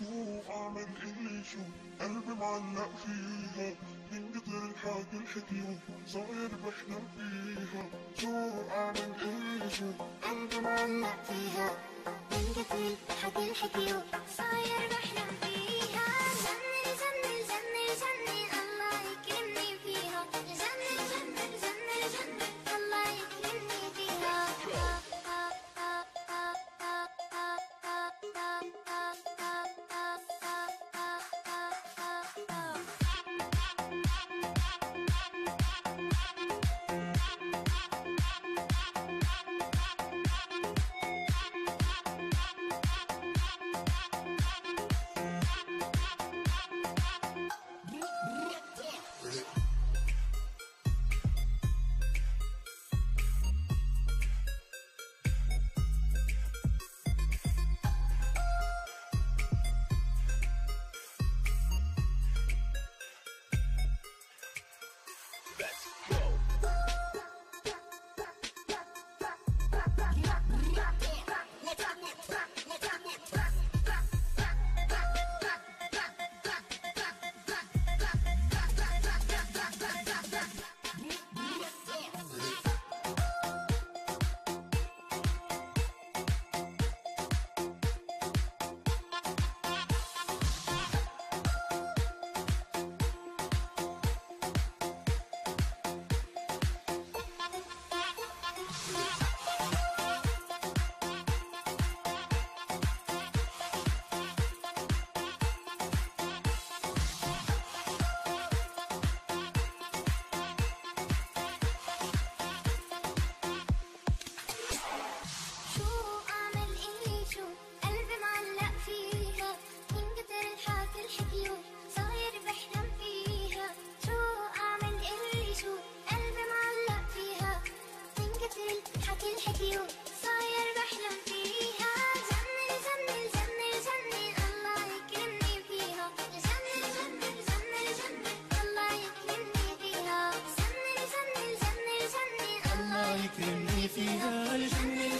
شوف اعمل اللي يشوف قلبي معلق فيها من كتر الحاجة الحكيوم صغير بحلم فيها. شوف اعمل اللي يشوف قلبي معلق فيها من كتر الحاجة الحكيوم صغير بحلم فيها. يكرمني فيها الجنة